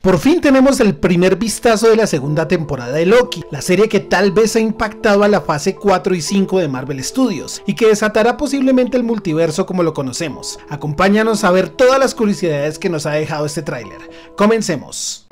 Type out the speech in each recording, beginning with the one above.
Por fin tenemos el primer vistazo de la segunda temporada de Loki, la serie que tal vez ha impactado a la fase 4 y 5 de Marvel Studios y que desatará posiblemente el multiverso como lo conocemos. Acompáñanos a ver todas las curiosidades que nos ha dejado este tráiler. Comencemos.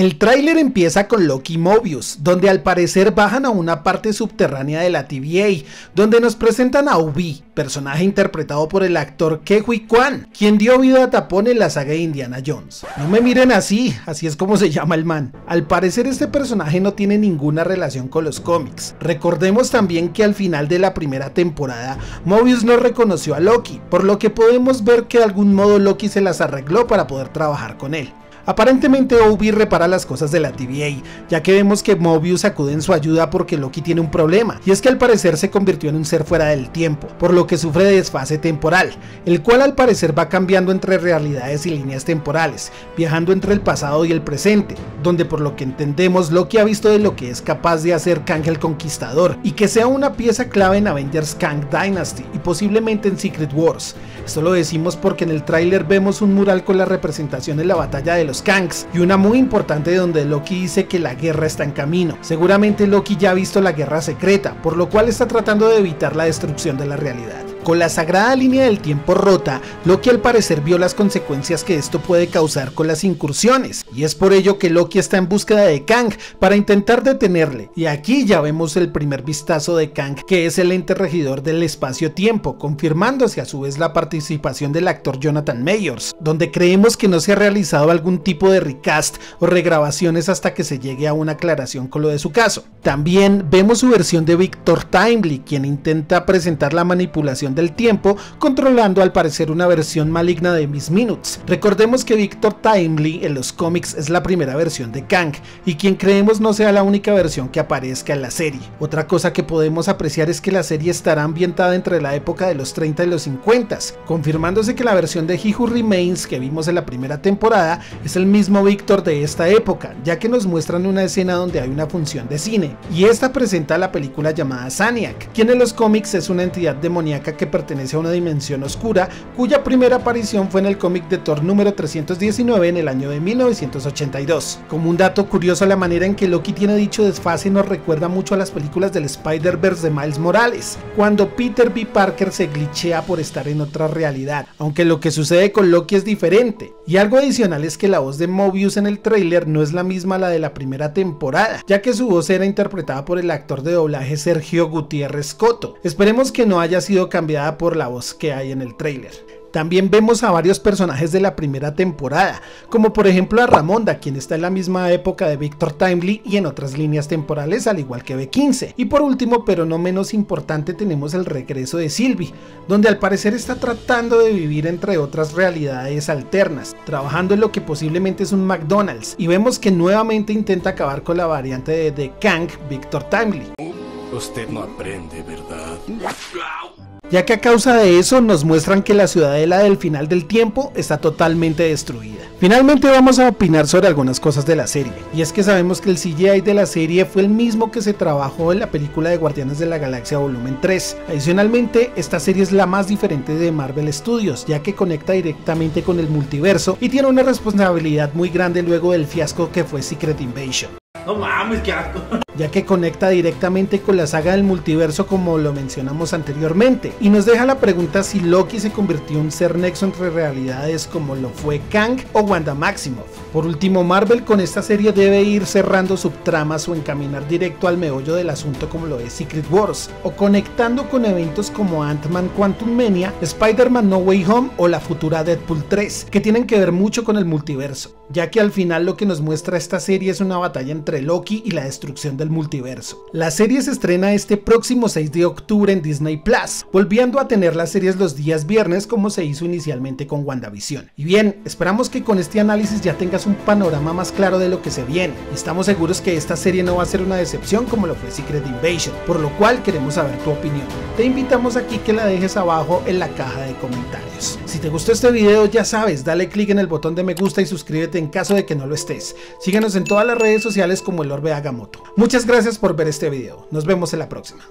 El tráiler empieza con Loki Mobius, donde al parecer bajan a una parte subterránea de la TVA, donde nos presentan a Ubi, personaje interpretado por el actor Kehui Kwan, quien dio vida a Tapón en la saga de Indiana Jones. No me miren así, así es como se llama el man. Al parecer este personaje no tiene ninguna relación con los cómics. Recordemos también que al final de la primera temporada, Mobius no reconoció a Loki, por lo que podemos ver que de algún modo Loki se las arregló para poder trabajar con él. Aparentemente Obi repara las cosas de la TVA, ya que vemos que Mobius acude en su ayuda porque Loki tiene un problema, y es que al parecer se convirtió en un ser fuera del tiempo, por lo que sufre de desfase temporal, el cual al parecer va cambiando entre realidades y líneas temporales, viajando entre el pasado y el presente, donde por lo que entendemos Loki ha visto de lo que es capaz de hacer Kang el Conquistador, y que sea una pieza clave en Avengers Kang Dynasty y posiblemente en Secret Wars. Esto lo decimos porque en el tráiler vemos un mural con la representación de la batalla de los Kangs y una muy importante donde Loki dice que la guerra está en camino. Seguramente Loki ya ha visto la guerra secreta, por lo cual está tratando de evitar la destrucción de la realidad. Con la sagrada línea del tiempo rota, Loki al parecer vio las consecuencias que esto puede causar con las incursiones, y es por ello que Loki está en búsqueda de Kang para intentar detenerle. Y aquí ya vemos el primer vistazo de Kang, que es el ente regidor del espacio-tiempo, confirmándose a su vez la participación del actor Jonathan Mayors, donde creemos que no se ha realizado algún tipo de recast o regrabaciones hasta que se llegue a una aclaración con lo de su caso. También vemos su versión de Victor Timely, quien intenta presentar la manipulación del tiempo, controlando al parecer una versión maligna de Miss Minutes. Recordemos que Victor Timely en los cómics es la primera versión de Kang, y quien creemos no sea la única versión que aparezca en la serie. Otra cosa que podemos apreciar es que la serie estará ambientada entre la época de los 30 y los 50, confirmándose que la versión de He Remains que vimos en la primera temporada es el mismo Victor de esta época, ya que nos muestran una escena donde hay una función de cine, y esta presenta la película llamada Saniac, quien en los cómics es una entidad demoníaca que pertenece a una dimensión oscura, cuya primera aparición fue en el cómic de Thor número 319 en el año de 1982. Como un dato curioso, la manera en que Loki tiene dicho desfase nos recuerda mucho a las películas del Spider-Verse de Miles Morales, cuando Peter B. Parker se glitchea por estar en otra realidad, aunque lo que sucede con Loki es diferente. Y algo adicional es que la voz de Mobius en el tráiler no es la misma a la de la primera temporada, ya que su voz era interpretada por el actor de doblaje Sergio Gutiérrez Coto. Esperemos que no haya sido cambiado por la voz que hay en el tráiler. También vemos a varios personajes de la primera temporada, como por ejemplo a Ramonda, quien está en la misma época de Victor Timely y en otras líneas temporales, al igual que B15. Y por último, pero no menos importante, tenemos el regreso de Sylvie, donde al parecer está tratando de vivir entre otras realidades alternas, trabajando en lo que posiblemente es un McDonald's, y vemos que nuevamente intenta acabar con la variante de The Kang Victor Timely. Usted no aprende, ¿verdad? Ya que a causa de eso nos muestran que la ciudadela del final del tiempo está totalmente destruida. Finalmente vamos a opinar sobre algunas cosas de la serie, y es que sabemos que el CGI de la serie fue el mismo que se trabajó en la película de Guardianes de la Galaxia volumen 3. Adicionalmente, esta serie es la más diferente de Marvel Studios, ya que conecta directamente con el multiverso y tiene una responsabilidad muy grande luego del fiasco que fue Secret Invasion. No mames, qué asco. Ya que conecta directamente con la saga del multiverso como lo mencionamos anteriormente. Y nos deja la pregunta si Loki se convirtió en un ser nexo entre realidades como lo fue Kang o Wanda Maximoff. Por último, Marvel con esta serie debe ir cerrando subtramas o encaminar directo al meollo del asunto como lo es Secret Wars, o conectando con eventos como Ant-Man Quantum Mania, Spider-Man No Way Home o la futura Deadpool 3, que tienen que ver mucho con el multiverso, ya que al final lo que nos muestra esta serie es una batalla entre Loki y la destrucción del multiverso. La serie se estrena este próximo 6 de octubre en Disney Plus, volviendo a tener las series los días viernes como se hizo inicialmente con WandaVision. Y bien, esperamos que con este análisis ya tengas un panorama más claro de lo que se viene. Estamos seguros que esta serie no va a ser una decepción como lo fue Secret Invasion, por lo cual queremos saber tu opinión. Te invitamos aquí que la dejes abajo en la caja de comentarios. Si te gustó este video ya sabes, dale click en el botón de me gusta y suscríbete en caso de que no lo estés. Síguenos en todas las redes sociales como el Orbe. Muchas Muchas gracias por ver este video, nos vemos en la próxima.